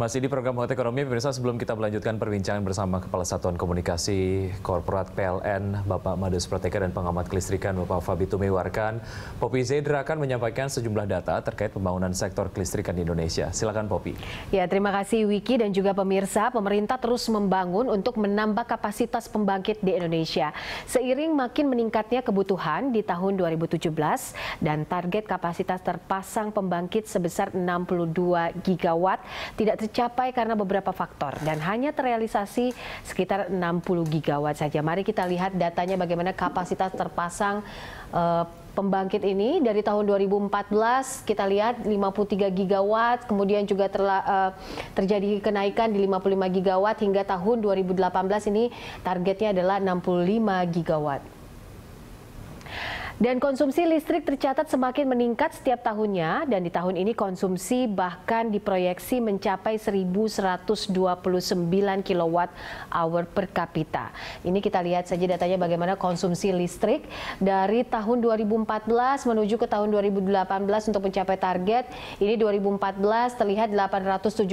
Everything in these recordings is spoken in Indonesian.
Masih di program Hot Ekonomi, pemirsa sebelum kita melanjutkan perbincangan bersama Kepala Satuan Komunikasi Korporat PLN, Bapak Madus Prateka dan pengamat kelistrikan Bapak Fabi Tumiwarkan, Popi Zedra akan menyampaikan sejumlah data terkait pembangunan sektor kelistrikan di Indonesia. Silakan Popi. Ya, terima kasih Wiki dan juga pemirsa. Pemerintah terus membangun untuk menambah kapasitas pembangkit di Indonesia. Seiring makin meningkatnya kebutuhan di tahun 2017 dan target kapasitas terpasang pembangkit sebesar 62 gigawatt tidak tercapai karena beberapa faktor dan hanya terrealisasi sekitar 60 gigawatt saja. Mari kita lihat datanya bagaimana kapasitas terpasang uh, pembangkit ini dari tahun 2014 kita lihat 53 gigawatt kemudian juga terla, uh, terjadi kenaikan di 55 gigawatt hingga tahun 2018 ini targetnya adalah 65 gigawatt. Dan konsumsi listrik tercatat semakin meningkat setiap tahunnya dan di tahun ini konsumsi bahkan diproyeksi mencapai 1129 kilowatt hour per kapita. Ini kita lihat saja datanya bagaimana konsumsi listrik dari tahun 2014 menuju ke tahun 2018 untuk mencapai target. Ini 2014 terlihat 878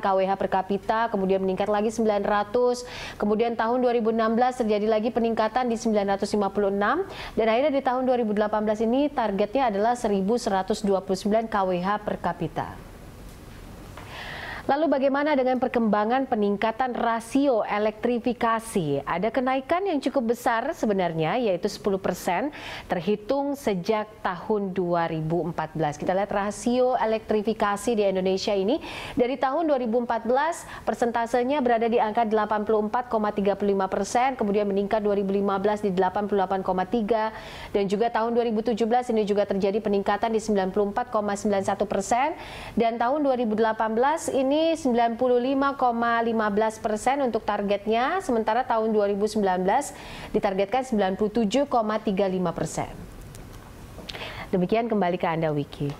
kWh per kapita, kemudian meningkat lagi 900. Kemudian tahun 2016 terjadi lagi peningkatan di 956 dan akhirnya di tahun 2018 ini targetnya adalah 1129 kWh per kapita. Lalu bagaimana dengan perkembangan peningkatan rasio elektrifikasi? Ada kenaikan yang cukup besar sebenarnya yaitu 10 persen terhitung sejak tahun 2014. Kita lihat rasio elektrifikasi di Indonesia ini dari tahun 2014 persentasenya berada di angka 84,35 persen, kemudian meningkat 2015 di 88,3 dan juga tahun 2017 ini juga terjadi peningkatan di 94,91 persen dan tahun 2018 ini ini 95,15 persen untuk targetnya, sementara tahun 2019 ditargetkan 97,35 persen. Demikian kembali ke Anda, Wiki.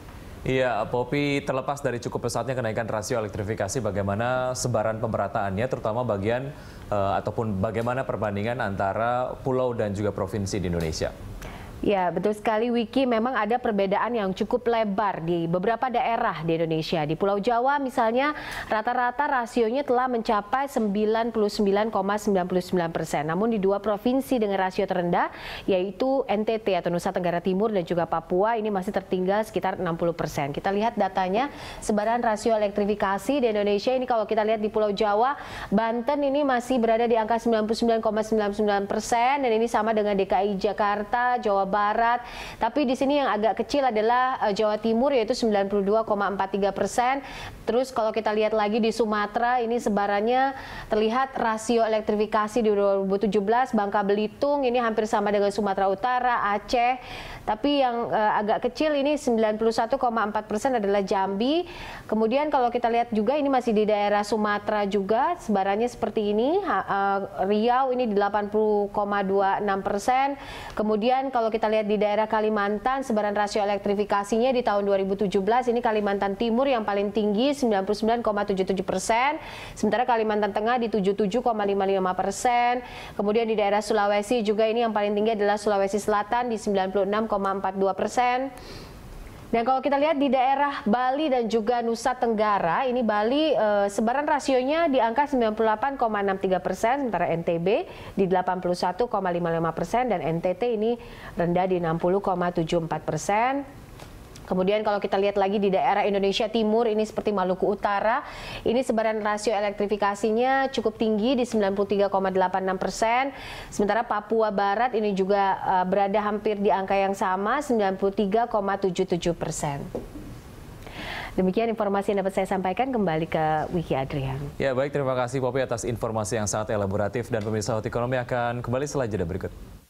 Iya, Popi terlepas dari cukup pesatnya kenaikan rasio elektrifikasi, bagaimana sebaran pemerataannya, terutama bagian uh, ataupun bagaimana perbandingan antara pulau dan juga provinsi di Indonesia? Ya, betul sekali Wiki. Memang ada perbedaan yang cukup lebar di beberapa daerah di Indonesia. Di Pulau Jawa misalnya rata-rata rasionya telah mencapai 99,99 persen. Namun di dua provinsi dengan rasio terendah yaitu NTT atau Nusa Tenggara Timur dan juga Papua ini masih tertinggal sekitar 60 persen. Kita lihat datanya sebaran rasio elektrifikasi di Indonesia ini kalau kita lihat di Pulau Jawa, Banten ini masih berada di angka 99,99 persen dan ini sama dengan DKI Jakarta, Jawa Barat. Tapi di sini yang agak kecil adalah uh, Jawa Timur yaitu 92,43 persen. Terus kalau kita lihat lagi di Sumatera ini sebarannya terlihat rasio elektrifikasi di 2017 Bangka Belitung ini hampir sama dengan Sumatera Utara, Aceh. Tapi yang uh, agak kecil ini 91,4 persen adalah Jambi. Kemudian kalau kita lihat juga ini masih di daerah Sumatera juga sebarannya seperti ini. Uh, Riau ini di 80,26 persen. Kemudian kalau kita lihat di daerah Kalimantan sebaran rasio elektrifikasinya di tahun 2017 ini Kalimantan Timur yang paling tinggi 99,77 persen. Sementara Kalimantan Tengah di 77,55 persen. Kemudian di daerah Sulawesi juga ini yang paling tinggi adalah Sulawesi Selatan di 96 0,42 persen. Dan kalau kita lihat di daerah Bali dan juga Nusa Tenggara, ini Bali eh, sebaran rasionya di angka 98,63 persen, sementara NTB di 81,55 persen dan NTT ini rendah di 60,74 persen. Kemudian kalau kita lihat lagi di daerah Indonesia Timur ini seperti Maluku Utara, ini sebaran rasio elektrifikasinya cukup tinggi di 93,86 persen. Sementara Papua Barat ini juga uh, berada hampir di angka yang sama 93,77 persen. Demikian informasi yang dapat saya sampaikan kembali ke Wiki Adrian. Ya baik, terima kasih Popi atas informasi yang sangat elaboratif dan pemirsa Hot Ekonomi akan kembali jeda berikut.